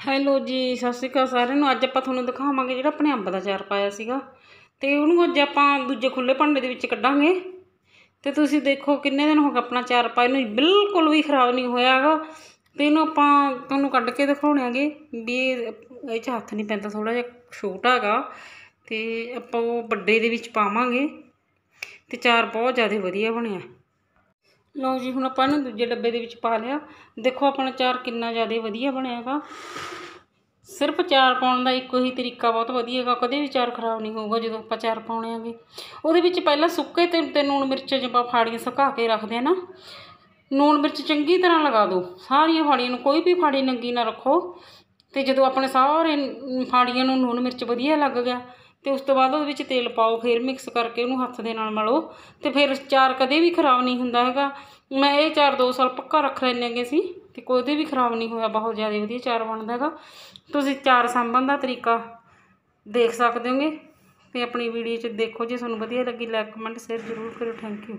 Hello ਜੀ, ਸਤਿ ਸ਼੍ਰੀ ਅਕਾਲ ਸਾਰਿਆਂ ਨੂੰ। ਅੱਜ ਆਪਾਂ ਤੁਹਾਨੂੰ ਦਿਖਾਵਾਂਗੇ ਜਿਹੜਾ ਆਪਣੇ ਅੰਬ ਦਾ ਚਾਰ ਪਾਇਆ ਸੀਗਾ। ਤੇ ਉਹਨੂੰ ਅੱਜ ਆਪਾਂ ਦੂਜੇ ਖੁੱਲੇ ਭਾਂਡੇ ਦੇ ਵਿੱਚ ਕੱਢਾਂਗੇ। ਤੇ ਤੁਸੀਂ ਦੇਖੋ ਕਿੰਨੇ ਦਿਨ ਹੋ ਗਏ ਆਪਣਾ ਚਾਰ ਪਾਇਆ। ਨੂੰ ਬਿਲਕੁਲ ਵੀ ਖਰਾਬ ਨਹੀਂ ਹੋਇਆ ਹੈਗਾ। ਤੇ ਇਹਨੂੰ ਆਪਾਂ ਤੁਹਾਨੂੰ ਕੱਢ ਕੇ ਦਿਖਾਉਣੇ ਆਗੇ ਵੀ ਇਹ 'ਚ ਹੱਥ ਨਹੀਂ ਪੈਂਦਾ ਥੋੜਾ ਜਿਹਾ ਛੋਟਾ ਹੈਗਾ। ਤੇ ਆਪਾਂ ਉਹ ਵੱਡੇ ਦੇ ਵਿੱਚ ਪਾਵਾਂਗੇ। ਤੇ ਚਾਰ ਬਹੁਤ ਜ਼ਿਆਦਾ ਵਧੀਆ ਬਣਿਆ। ਲਓ ਜੀ, ਹੁਣ ਆਪਾਂ ਇਹਨੂੰ ਦੂਜੇ ਡੱਬੇ ਦੇ ਵਿੱਚ ਪਾ ਲਿਆ। ਦੇਖੋ ਆਪਣਾ ਚਾਰ ਕਿੰਨਾ ਜ਼ਿਆਦਾ ਵਧੀਆ ਬਣਿਆ ਹੈਗਾ। ਸਿਰਫ ਚਾਰ ਪਾਉਣ ਦਾ ਇੱਕੋ ਹੀ ਤਰੀਕਾ ਬਹੁਤ ਵਧੀਆ ਹੈਗਾ, ਕਦੇ ਵੀ ਚਾਰ ਖਰਾਬ ਨਹੀਂ ਹੋਊਗਾ ਜਦੋਂ ਆਪਾਂ ਚਾਰ ਪਾਉਣੇ ਆਗੇ ਉਹਦੇ ਵਿੱਚ ਪਹਿਲਾਂ ਸੁੱਕੇ ਤੇ ਤੇ ਲੂਣ ਮਿਰਚ ਜਿਵੇਂ ਫਾੜੀਆਂ ਸੁਕਾ ਕੇ ਰੱਖਦੇ ਆ ਨਾ ਲੂਣ ਮਿਰਚ ਚੰਗੀ ਤਰ੍ਹਾਂ ਲਗਾ ਦਿਓ ਸਾਰੀਆਂ ਫਾੜੀਆਂ ਨੂੰ ਕੋਈ ਵੀ ਫਾੜੀ ਨੰਗੀ ਨਾ ਰੱਖੋ। ਤੇ ਜਦੋਂ ਆਪਣੇ ਸਾਰੇ ਫਾੜੀਆਂ ਨੂੰ ਲੂਣ ਮਿਰਚ ਵਧੀਆ ਲੱਗ ਗਿਆ ਤੇ ਉਸ ਤੋਂ ਬਾਅਦ ਉਹਦੇ ਵਿੱਚ ਤੇਲ ਪਾਓ, ਫਿਰ ਮਿਕਸ ਕਰਕੇ ਉਹਨੂੰ ਹੱਥ ਦੇ ਨਾਲ ਮਲੋ ਤੇ ਫਿਰ ਚਾਰ ਕਦੇ ਵੀ ਖਰਾਬ ਨਹੀਂ ਹੁੰਦਾ ਹੈਗਾ। ਮੈਂ ਇਹ ਚਾਰ 2 ਸਾਲ ਪੱਕਾ ਰੱਖ ਲੈਂਦੇ ਹੈਗੇ ਸੀ ਤੇ ਕੋਈ ਵੀ ਖਰਾਬ ਨਹੀਂ ਹੋਇਆ, ਬਹੁਤ ਜ਼ਿਆਦਾ ਵਧੀਆ ਚਾਰ ਬਣਦਾ ਹੈਗਾ। ਤੁਸੀਂ ਚਾਰ ਸਾਂਭਣ ਦਾ ਤਰੀਕਾ ਦੇਖ ਸਕਦੇ ਹੋਗੇ ਤੇ ਆਪਣੀ ਵੀਡੀਓ 'ਚ ਦੇਖੋ ਜੇ ਤੁਹਾਨੂੰ ਵਧੀਆ ਲੱਗੀ ਲਾਈਕ ਕਮੈਂਟ ਸ਼ੇਅਰ ਜ਼ਰੂਰ ਕਰਿਓ ਥੈਂਕ ਯੂ